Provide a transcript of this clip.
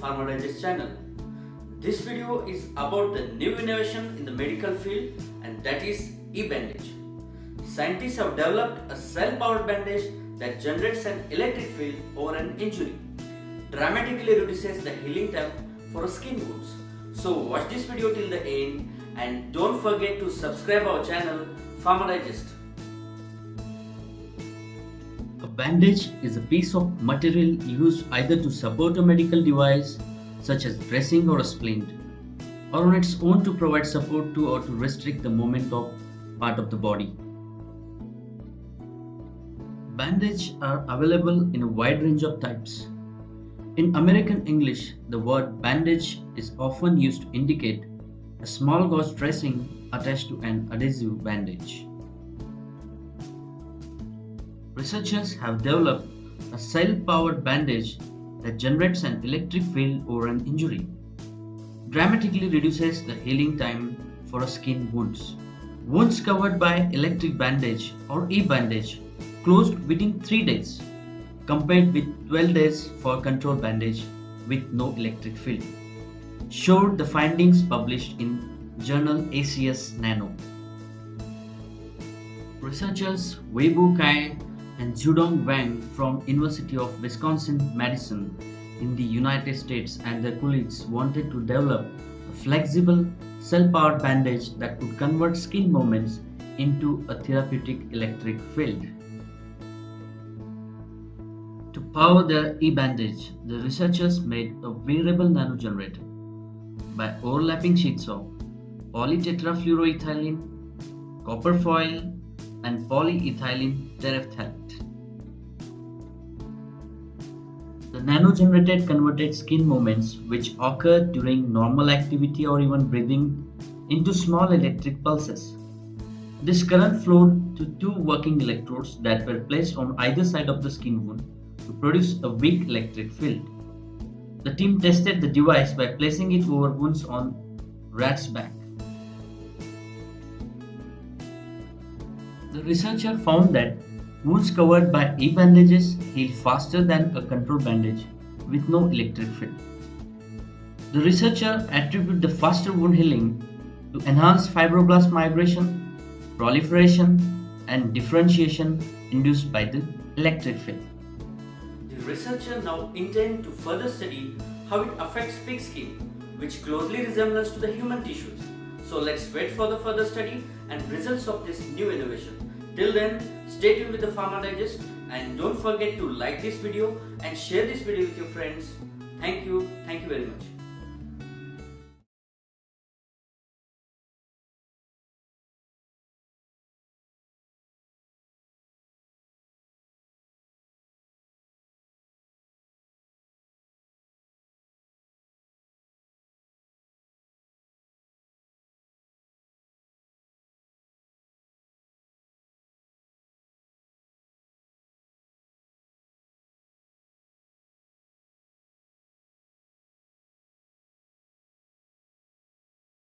Pharmadigest channel. This video is about the new innovation in the medical field and that is e-bandage. Scientists have developed a self-powered bandage that generates an electric field over an injury, dramatically reduces the healing time for skin wounds. So watch this video till the end and don't forget to subscribe our channel Pharmadigest. A bandage is a piece of material used either to support a medical device such as dressing or a splint or on its own to provide support to or to restrict the movement of part of the body. Bandages are available in a wide range of types. In American English, the word bandage is often used to indicate a small gauze dressing attached to an adhesive bandage. Researchers have developed a self-powered bandage that generates an electric field over an injury, dramatically reduces the healing time for skin wounds. Wounds covered by electric bandage or e-bandage closed within 3 days compared with 12 days for control bandage with no electric field showed the findings published in journal ACS Nano. Researchers Weibo Cai and Xudong Wang from University of Wisconsin-Madison in the United States and their colleagues wanted to develop a flexible self-powered bandage that could convert skin movements into a therapeutic electric field. To power their e-bandage, the researchers made a wearable nanogenerator by overlapping sheets of polytetrafluoroethylene, copper foil, and polyethylene terephthalate. Nano-generated converted skin movements which occur during normal activity or even breathing into small electric pulses. This current flowed to two working electrodes that were placed on either side of the skin wound to produce a weak electric field. The team tested the device by placing it over wounds on rat's back. The researcher found that wounds covered by e-bandages heal faster than a control bandage with no electric field. The researcher attributed the faster wound healing to enhanced fibroblast migration, proliferation, and differentiation induced by the electric field. The researcher now intend to further study how it affects pig skin, which closely resembles to the human tissues. So let's wait for the further study and results of this new innovation. Till then, stay tuned with the Pharma Digest and don't forget to like this video and share this video with your friends. Thank you. Thank you very much.